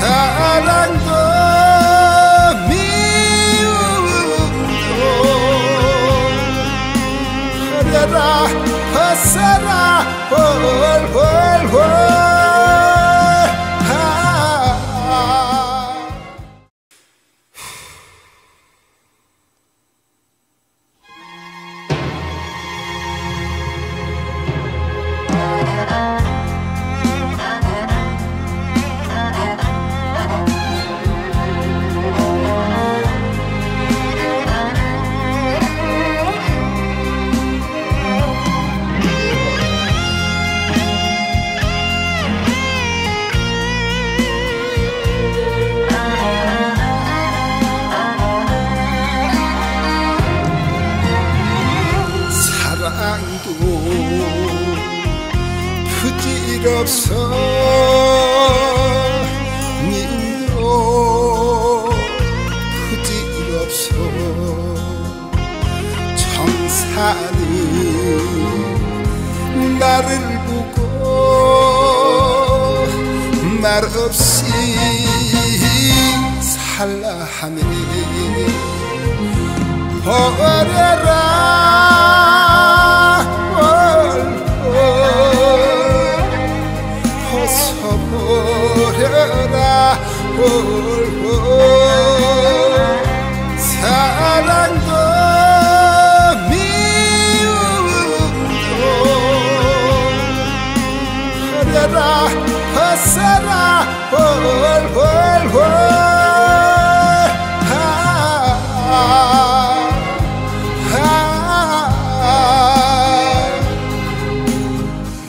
사랑도 미움도 버려라 벗어라 홀홀홀홀 아. 부질없어. 님도 부질없어. 정사는 나를 보고 말없이 살라 하네 버려라 사랑도 미움도 버려라 벗어라 홀홀홀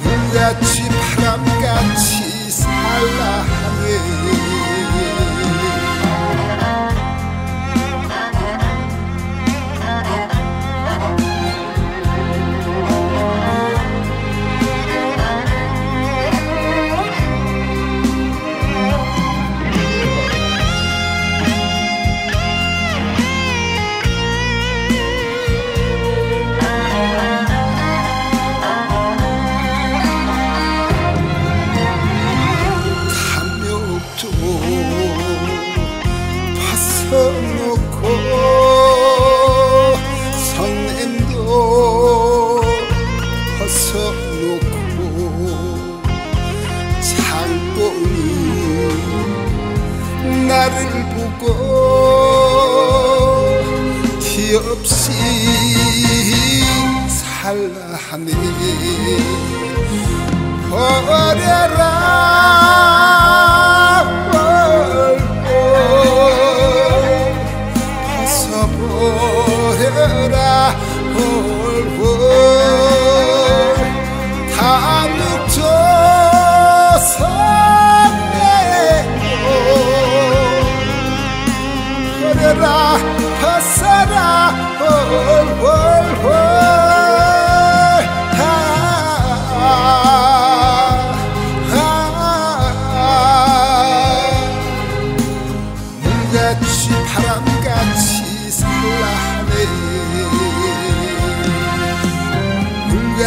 물같이 바람같이 살라 하네 창고는 나를 보고 뒤없이 살라 하네 버려라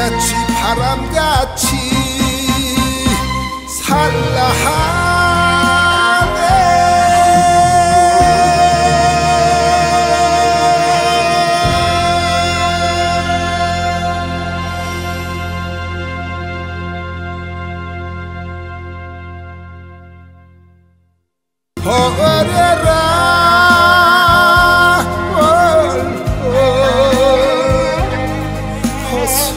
물같이 바람같이 살라 하네. 버려라